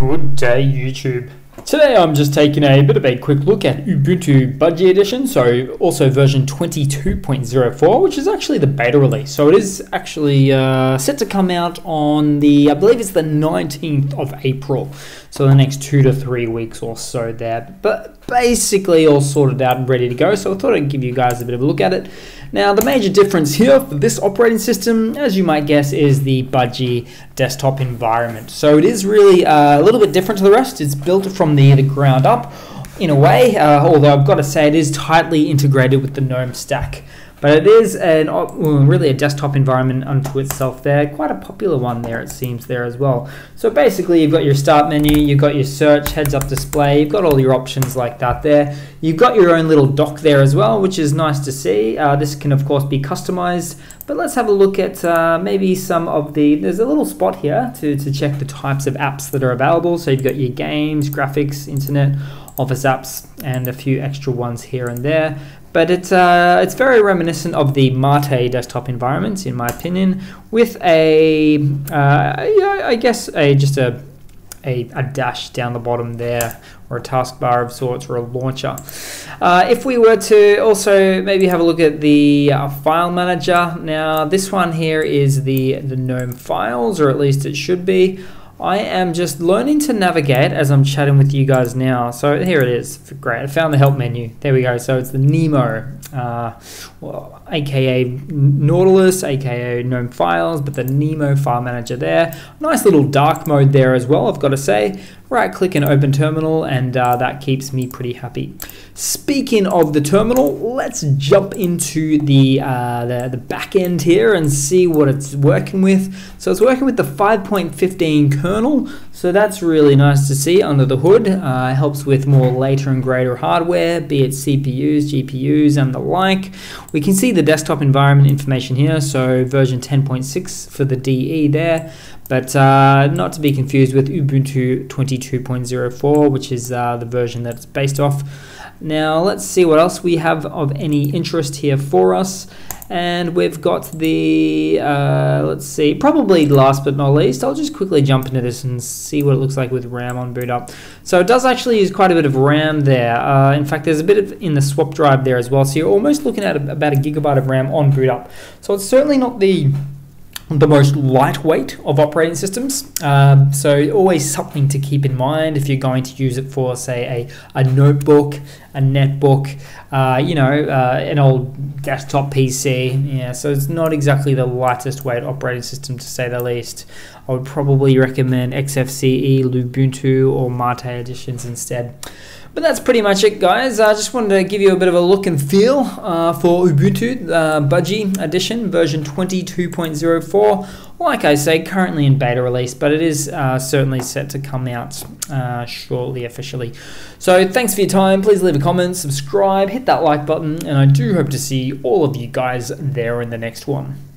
Good day, YouTube. Today I'm just taking a bit of a quick look at Ubuntu Budgie Edition, so also version 22.04, which is actually the beta release. So it is actually uh, set to come out on the, I believe it's the 19th of April, so the next two to three weeks or so there. But basically all sorted out and ready to go, so I thought I'd give you guys a bit of a look at it. Now, the major difference here for this operating system, as you might guess, is the Budgie desktop environment. So it is really uh, a little bit different to the rest. It's built from the, the ground up in a way, uh, although I've got to say it is tightly integrated with the GNOME stack. But it is an really a desktop environment unto itself there. Quite a popular one there, it seems, there as well. So basically, you've got your start menu, you've got your search, heads up display, you've got all your options like that there. You've got your own little dock there as well, which is nice to see. Uh, this can, of course, be customized. But let's have a look at uh, maybe some of the... There's a little spot here to, to check the types of apps that are available. So you've got your games, graphics, internet, Office apps, and a few extra ones here and there. But it's, uh, it's very reminiscent of the Mate desktop environments, in my opinion, with a, uh, yeah, I guess, a just a, a, a, dash down the bottom there, or a taskbar of sorts, or a launcher. Uh, if we were to also maybe have a look at the uh, file manager, now this one here is the, the GNOME files, or at least it should be. I am just learning to navigate as I'm chatting with you guys now. So here it is. Great. I found the help menu. There we go. So it's the Nemo, uh, well, aka Nautilus, aka GNOME Files, but the Nemo file manager there. Nice little dark mode there as well, I've got to say. Right click and open terminal, and uh, that keeps me pretty happy. Speaking of the terminal, let's jump into the, uh, the, the back end here and see what it's working with. So it's working with the 5.15 kernel, so that's really nice to see under the hood. Uh, helps with more later and greater hardware, be it CPUs, GPUs, and the like. We can see the desktop environment information here, so version 10.6 for the DE there but uh, not to be confused with Ubuntu 22.04, which is uh, the version that it's based off. Now let's see what else we have of any interest here for us. And we've got the, uh, let's see, probably last but not least, I'll just quickly jump into this and see what it looks like with RAM on boot up. So it does actually use quite a bit of RAM there. Uh, in fact, there's a bit of in the swap drive there as well. So you're almost looking at about a gigabyte of RAM on boot up. So it's certainly not the the most lightweight of operating systems. Um, so always something to keep in mind if you're going to use it for, say, a, a notebook, a netbook, uh, you know, uh, an old desktop PC. Yeah, so it's not exactly the lightest weight operating system to say the least. I would probably recommend XFCE, Lubuntu, or Mate editions instead. But that's pretty much it, guys. I just wanted to give you a bit of a look and feel uh, for Ubuntu uh, Budgie Edition version 22.04. Like I say, currently in beta release, but it is uh, certainly set to come out uh, shortly officially. So thanks for your time. Please leave a comment, subscribe, hit that like button, and I do hope to see all of you guys there in the next one.